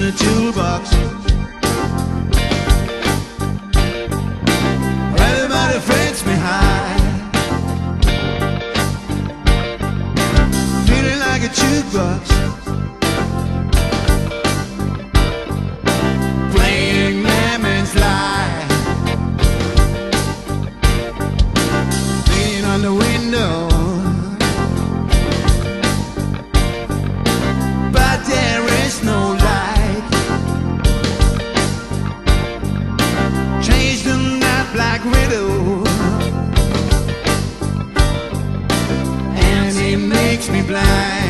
in a toolbox. Everybody friends me high. Feeling like a jukebox. like Riddle. And he makes me blind.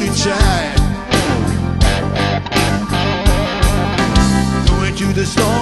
his child. Going to the storm.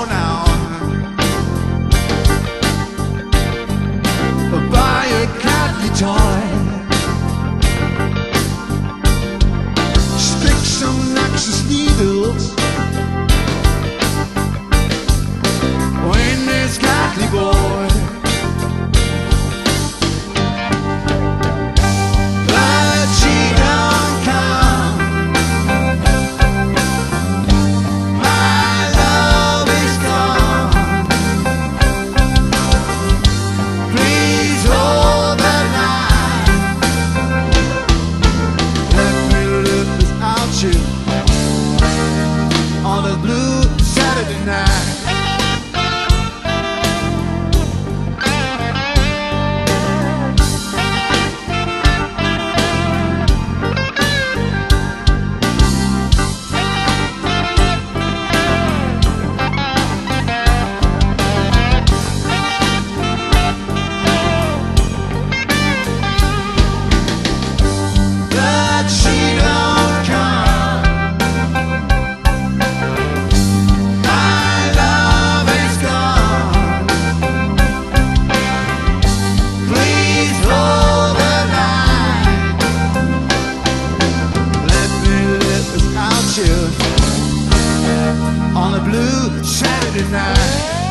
on a blue Saturday night.